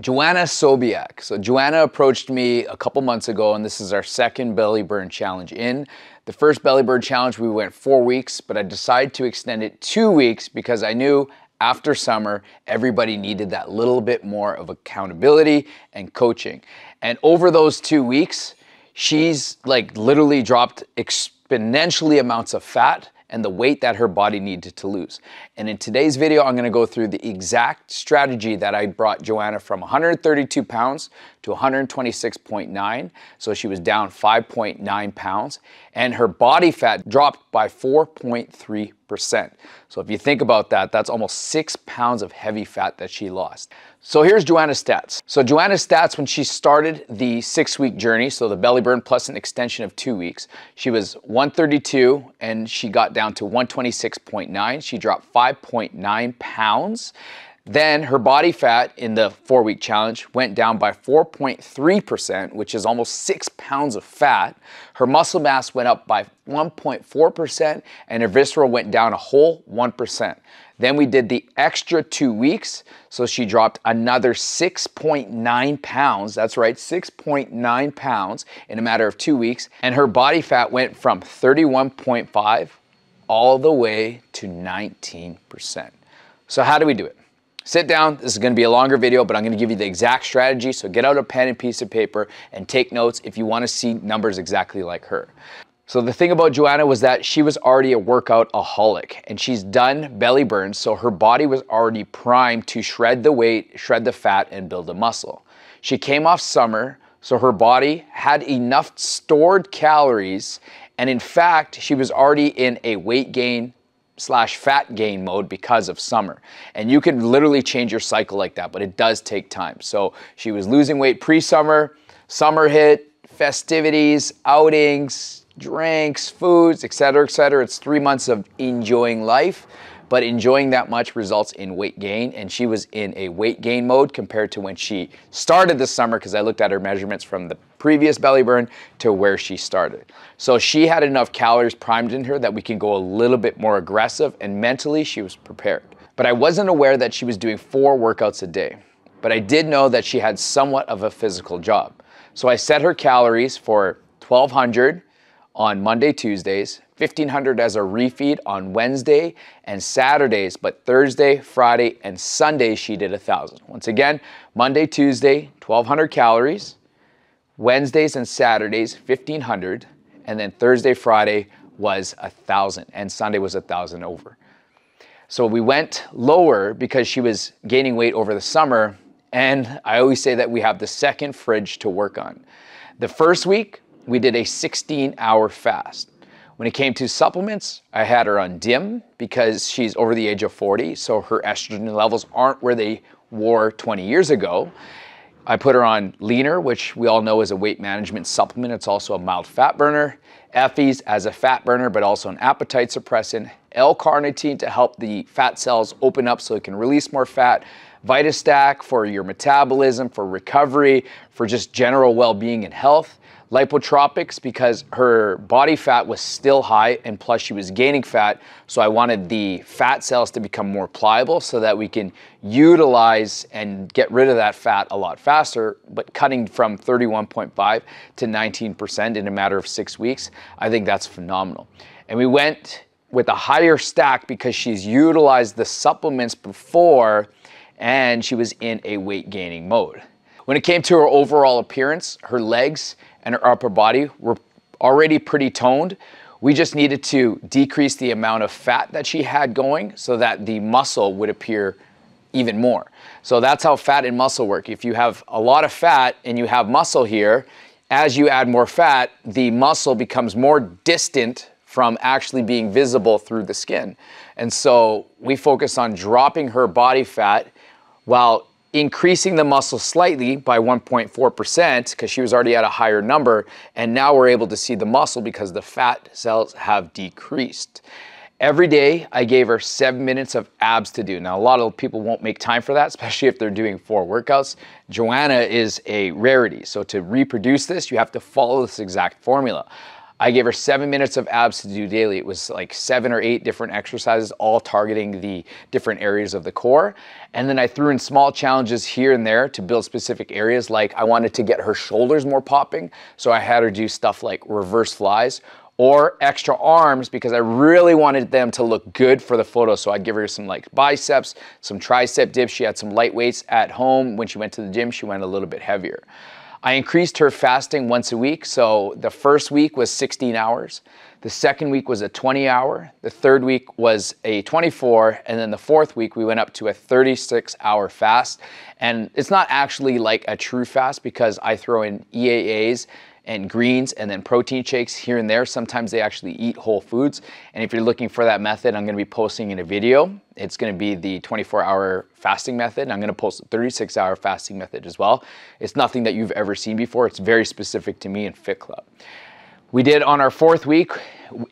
Joanna Sobiak. So Joanna approached me a couple months ago, and this is our second belly burn challenge in. The first belly burn challenge, we went four weeks, but I decided to extend it two weeks because I knew after summer, everybody needed that little bit more of accountability and coaching. And over those two weeks, she's like literally dropped exponentially amounts of fat and the weight that her body needed to lose. And in today's video, I'm gonna go through the exact strategy that I brought Joanna from 132 pounds to 126.9. So she was down 5.9 pounds and her body fat dropped by 4.3%. So if you think about that, that's almost six pounds of heavy fat that she lost. So here's Joanna's stats. So Joanna's stats when she started the six week journey, so the belly burn plus an extension of two weeks, she was 132 and she got down to 126.9. She dropped 5.9 pounds. Then her body fat in the four week challenge went down by 4.3%, which is almost six pounds of fat. Her muscle mass went up by 1.4%, and her visceral went down a whole 1%. Then we did the extra two weeks, so she dropped another 6.9 pounds. That's right, 6.9 pounds in a matter of two weeks. And her body fat went from 31.5 all the way to 19%. So, how do we do it? Sit down, this is gonna be a longer video, but I'm gonna give you the exact strategy, so get out a pen and piece of paper and take notes if you wanna see numbers exactly like her. So the thing about Joanna was that she was already a workout aholic and she's done belly burns, so her body was already primed to shred the weight, shred the fat, and build the muscle. She came off summer, so her body had enough stored calories, and in fact, she was already in a weight gain slash fat gain mode because of summer. And you can literally change your cycle like that, but it does take time. So she was losing weight pre-summer, summer hit, festivities, outings, drinks, foods, etc., etc. It's three months of enjoying life but enjoying that much results in weight gain. And she was in a weight gain mode compared to when she started this summer because I looked at her measurements from the previous belly burn to where she started. So she had enough calories primed in her that we can go a little bit more aggressive and mentally she was prepared. But I wasn't aware that she was doing four workouts a day. But I did know that she had somewhat of a physical job. So I set her calories for 1200 on Monday, Tuesdays, 1500 as a refeed on Wednesday and Saturdays, but Thursday, Friday, and Sunday she did a 1000. Once again, Monday, Tuesday, 1200 calories, Wednesdays and Saturdays, 1500, and then Thursday, Friday was a 1000, and Sunday was a 1000 over. So we went lower because she was gaining weight over the summer, and I always say that we have the second fridge to work on. The first week, we did a 16 hour fast. When it came to supplements, I had her on DIM because she's over the age of 40, so her estrogen levels aren't where they were 20 years ago. I put her on Leaner, which we all know is a weight management supplement. It's also a mild fat burner. Effie's as a fat burner, but also an appetite suppressant. L-carnitine to help the fat cells open up so it can release more fat. Vitastack for your metabolism, for recovery, for just general well-being and health lipotropics because her body fat was still high and plus she was gaining fat. So I wanted the fat cells to become more pliable so that we can utilize and get rid of that fat a lot faster, but cutting from 31.5 to 19% in a matter of six weeks, I think that's phenomenal. And we went with a higher stack because she's utilized the supplements before and she was in a weight gaining mode. When it came to her overall appearance, her legs and her upper body were already pretty toned. We just needed to decrease the amount of fat that she had going so that the muscle would appear even more. So that's how fat and muscle work. If you have a lot of fat and you have muscle here, as you add more fat, the muscle becomes more distant from actually being visible through the skin. And so we focus on dropping her body fat while increasing the muscle slightly by 1.4% because she was already at a higher number. And now we're able to see the muscle because the fat cells have decreased. Every day, I gave her seven minutes of abs to do. Now, a lot of people won't make time for that, especially if they're doing four workouts. Joanna is a rarity. So, to reproduce this, you have to follow this exact formula. I gave her seven minutes of abs to do daily. It was like seven or eight different exercises, all targeting the different areas of the core. And then I threw in small challenges here and there to build specific areas. Like I wanted to get her shoulders more popping. So I had her do stuff like reverse flies or extra arms because I really wanted them to look good for the photo. So I'd give her some like biceps, some tricep dips. She had some light weights at home. When she went to the gym, she went a little bit heavier. I increased her fasting once a week. So the first week was 16 hours. The second week was a 20 hour. The third week was a 24. And then the fourth week, we went up to a 36 hour fast. And it's not actually like a true fast because I throw in EAAs and greens and then protein shakes here and there. Sometimes they actually eat whole foods. And if you're looking for that method, I'm gonna be posting in a video. It's gonna be the 24 hour fasting method. I'm gonna post a 36 hour fasting method as well. It's nothing that you've ever seen before. It's very specific to me and Fit Club. We did on our fourth week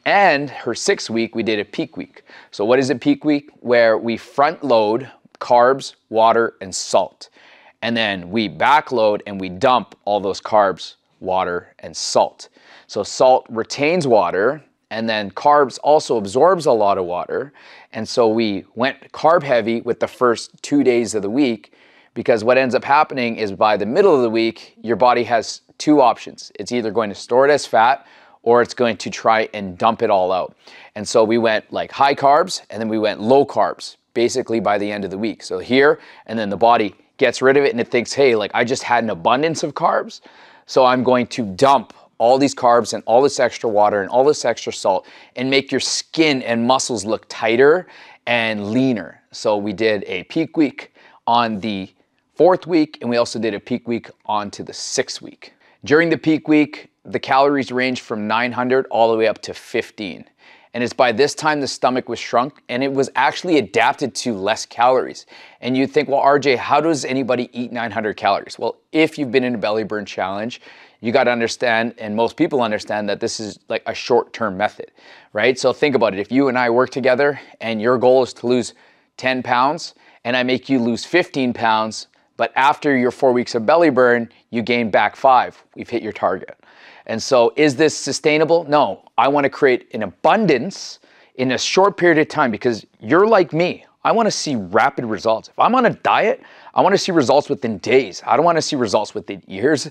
and her sixth week, we did a peak week. So what is a peak week? Where we front load carbs, water, and salt. And then we backload and we dump all those carbs, water, and salt. So salt retains water, and then carbs also absorbs a lot of water. And so we went carb heavy with the first two days of the week because what ends up happening is by the middle of the week, your body has two options. It's either going to store it as fat or it's going to try and dump it all out. And so we went like high carbs and then we went low carbs basically by the end of the week. So here, and then the body gets rid of it and it thinks, hey, like I just had an abundance of carbs. So I'm going to dump all these carbs and all this extra water and all this extra salt and make your skin and muscles look tighter and leaner. So we did a peak week on the fourth week and we also did a peak week on to the sixth week. During the peak week, the calories range from 900 all the way up to 15. And it's by this time the stomach was shrunk and it was actually adapted to less calories. And you think, well, RJ, how does anybody eat 900 calories? Well, if you've been in a belly burn challenge, you got to understand, and most people understand that this is like a short term method, right? So think about it. If you and I work together and your goal is to lose 10 pounds and I make you lose 15 pounds, but after your four weeks of belly burn, you gain back five, we've hit your target. And so, is this sustainable? No. I want to create an abundance in a short period of time because you're like me. I want to see rapid results. If I'm on a diet, I want to see results within days. I don't want to see results within years.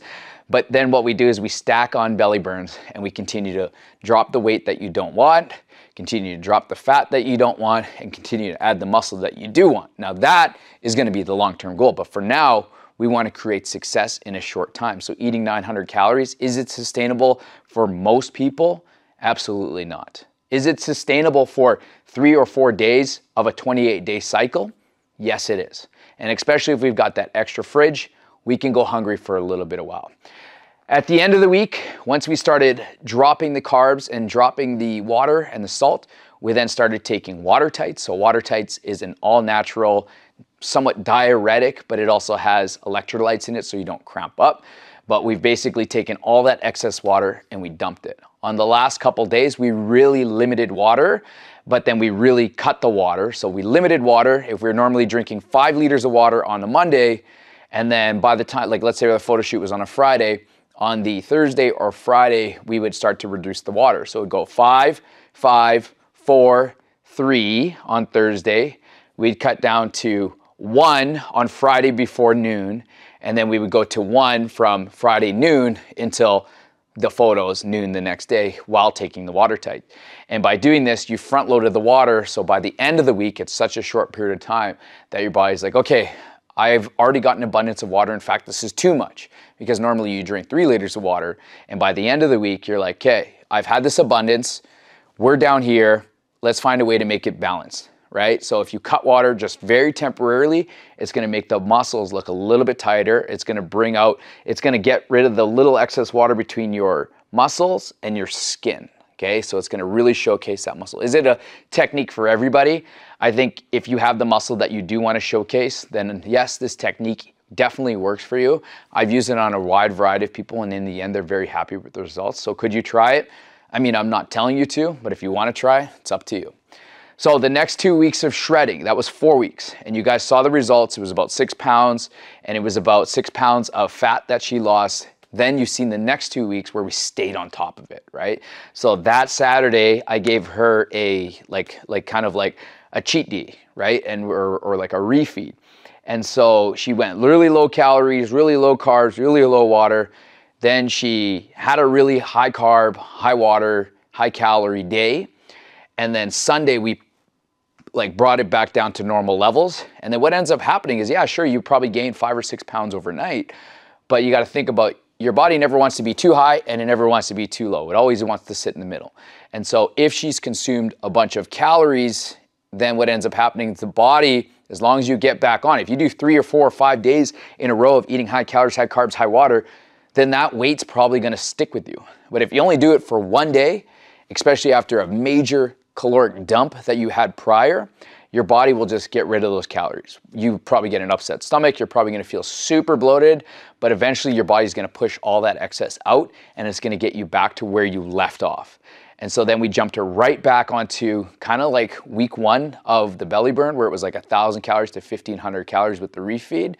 But then what we do is we stack on belly burns and we continue to drop the weight that you don't want, continue to drop the fat that you don't want, and continue to add the muscle that you do want. Now, that is going to be the long term goal. But for now, we want to create success in a short time. So eating 900 calories, is it sustainable for most people? Absolutely not. Is it sustainable for three or four days of a 28 day cycle? Yes, it is. And especially if we've got that extra fridge, we can go hungry for a little bit of while. At the end of the week, once we started dropping the carbs and dropping the water and the salt, we then started taking water tights. So water tights is an all natural somewhat diuretic, but it also has electrolytes in it so you don't cramp up. But we've basically taken all that excess water and we dumped it. On the last couple days, we really limited water, but then we really cut the water. So we limited water. If we are normally drinking five liters of water on a Monday, and then by the time, like let's say the photo shoot was on a Friday, on the Thursday or Friday, we would start to reduce the water. So it would go five, five, four, three on Thursday. We'd cut down to one on Friday before noon, and then we would go to one from Friday noon until the photos noon the next day while taking the water tight. And by doing this, you front loaded the water. So by the end of the week, it's such a short period of time that your body's like, okay, I've already got an abundance of water. In fact, this is too much because normally you drink three liters of water. And by the end of the week, you're like, okay, I've had this abundance. We're down here. Let's find a way to make it balanced right? So if you cut water just very temporarily, it's gonna make the muscles look a little bit tighter. It's gonna bring out, it's gonna get rid of the little excess water between your muscles and your skin. Okay, so it's gonna really showcase that muscle. Is it a technique for everybody? I think if you have the muscle that you do wanna showcase, then yes, this technique definitely works for you. I've used it on a wide variety of people, and in the end, they're very happy with the results. So could you try it? I mean, I'm not telling you to, but if you wanna try, it's up to you. So the next two weeks of shredding, that was four weeks. And you guys saw the results. It was about six pounds and it was about six pounds of fat that she lost Then you've seen the next two weeks where we stayed on top of it, right? So that Saturday, I gave her a like like kind of like a cheat day, right? And or, or like a refeed. And so she went really low calories, really low carbs, really low water. Then she had a really high carb, high water, high calorie day. And then Sunday we like brought it back down to normal levels. And then what ends up happening is, yeah, sure, you probably gained five or six pounds overnight, but you got to think about your body never wants to be too high and it never wants to be too low. It always wants to sit in the middle. And so if she's consumed a bunch of calories, then what ends up happening is the body, as long as you get back on, if you do three or four or five days in a row of eating high calories, high carbs, high water, then that weight's probably gonna stick with you. But if you only do it for one day, especially after a major caloric dump that you had prior, your body will just get rid of those calories. You probably get an upset stomach, you're probably gonna feel super bloated, but eventually your body's gonna push all that excess out and it's gonna get you back to where you left off. And so then we jumped her right back onto kind of like week one of the belly burn, where it was like a thousand calories to 1500 calories with the refeed.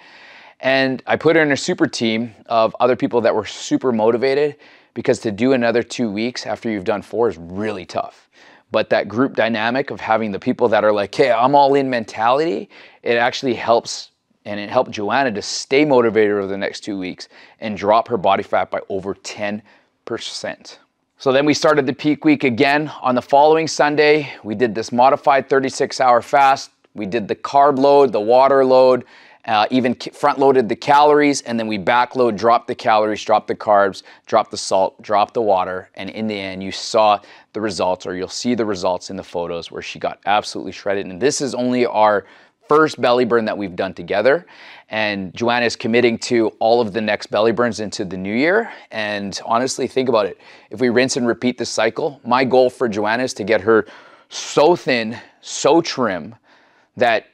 And I put her in a super team of other people that were super motivated because to do another two weeks after you've done four is really tough. But that group dynamic of having the people that are like, hey, I'm all in mentality, it actually helps and it helped Joanna to stay motivated over the next two weeks and drop her body fat by over 10%. So then we started the peak week again on the following Sunday. We did this modified 36 hour fast. We did the carb load, the water load, uh, even front loaded the calories, and then we backload, dropped the calories, dropped the carbs, dropped the salt, dropped the water, and in the end, you saw the results, or you'll see the results in the photos where she got absolutely shredded. And this is only our first belly burn that we've done together. And Joanna is committing to all of the next belly burns into the new year. And honestly, think about it. If we rinse and repeat this cycle, my goal for Joanna is to get her so thin, so trim that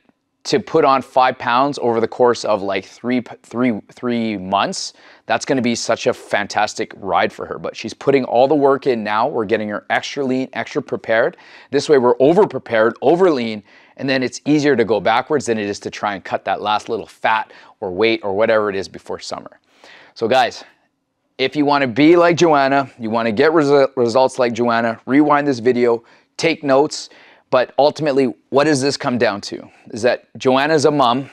to put on five pounds over the course of like three, three, three months, that's gonna be such a fantastic ride for her. But she's putting all the work in now. We're getting her extra lean, extra prepared. This way we're over prepared, over lean, and then it's easier to go backwards than it is to try and cut that last little fat or weight or whatever it is before summer. So guys, if you wanna be like Joanna, you wanna get resu results like Joanna, rewind this video, take notes, but ultimately, what does this come down to? Is that Joanna's a mom,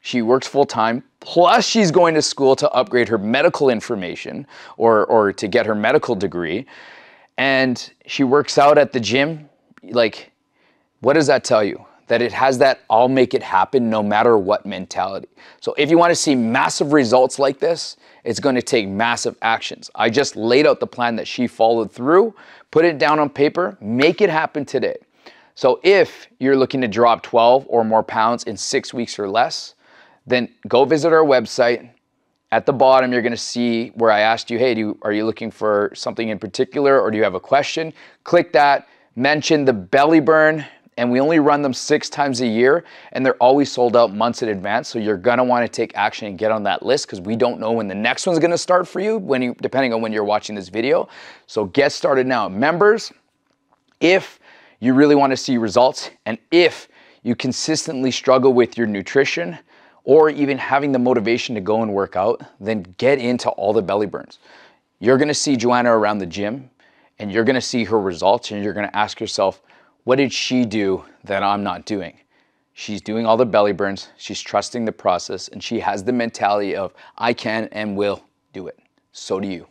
she works full time, plus she's going to school to upgrade her medical information or, or to get her medical degree. And she works out at the gym. Like, what does that tell you? That it has that I'll make it happen no matter what mentality. So if you want to see massive results like this, it's going to take massive actions. I just laid out the plan that she followed through, put it down on paper, make it happen today. So if you're looking to drop 12 or more pounds in six weeks or less, then go visit our website. At the bottom, you're gonna see where I asked you, hey, you, are you looking for something in particular or do you have a question? Click that, mention the belly burn, and we only run them six times a year and they're always sold out months in advance. So you're gonna wanna take action and get on that list because we don't know when the next one's gonna start for you, when you, depending on when you're watching this video. So get started now. Members, if you really want to see results, and if you consistently struggle with your nutrition or even having the motivation to go and work out, then get into all the belly burns. You're gonna see Joanna around the gym and you're gonna see her results and you're gonna ask yourself, what did she do that I'm not doing? She's doing all the belly burns, she's trusting the process, and she has the mentality of, I can and will do it. So do you.